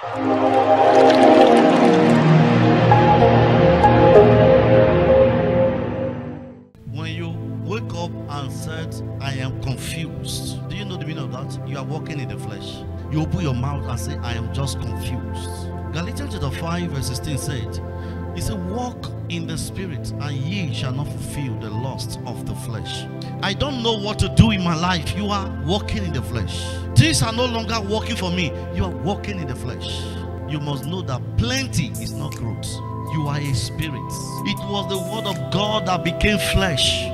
When you wake up and said, I am confused, do you know the meaning of that? You are walking in the flesh. You open your mouth and say, I am just confused. Galatians chapter 5, verse 16 said, He said, Walk in the spirit, and ye shall not fulfill the lust of the flesh. I don't know what to do in my life. You are walking in the flesh. Things are no longer working for me. You are walking in the flesh. You must know that plenty is not growth. You are a spirit. It was the word of God that became flesh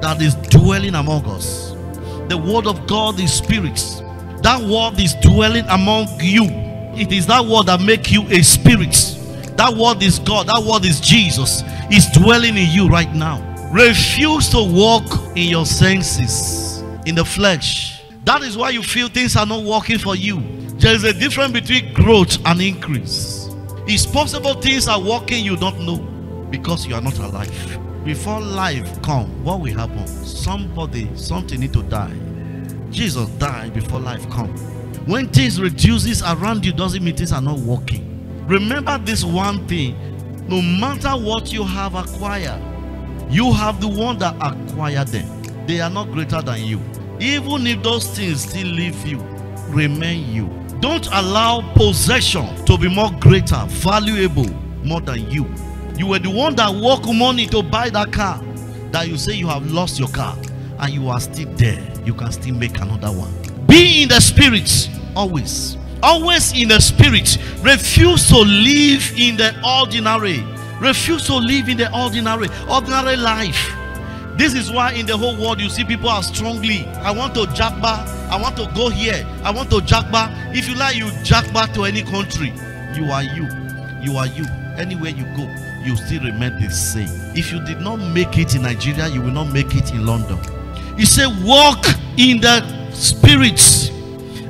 that is dwelling among us. The word of God is spirit. That word is dwelling among you. It is that word that make you a spirit. That word is God. That word is Jesus. Is dwelling in you right now. Refuse to walk in your senses, in the flesh. That is why you feel things are not working for you. There is a difference between growth and increase. It's possible things are working you don't know because you are not alive. Before life come, what will happen? Somebody, something need to die. Jesus died before life come. When things reduces around you, doesn't mean things are not working. Remember this one thing: no matter what you have acquired, you have the one that acquired them. They are not greater than you. Even if those things still leave you, remain you. Don't allow possession to be more greater, valuable more than you. You were the one that work money to buy that car. That you say you have lost your car and you are still there. You can still make another one. Be in the spirit always. Always in the spirit. Refuse to live in the ordinary. Refuse to live in the ordinary, ordinary life. This is why in the whole world you see people are strongly. I want to jackba. I want to go here. I want to jackba. If you like, you jackba to any country. You are you. You are you. Anywhere you go, you still remain the same. If you did not make it in Nigeria, you will not make it in London. He said, Walk in the spirits,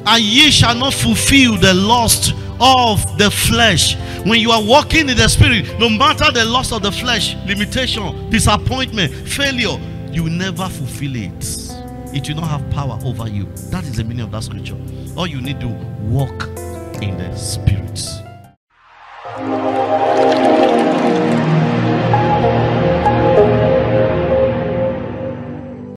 and ye shall not fulfill the lust of the flesh. When you are walking in the spirit, no matter the lust of the flesh, limitation, disappointment, failure, you never fulfill it. It will not have power over you. That is the meaning of that scripture. All you need to walk in the spirit.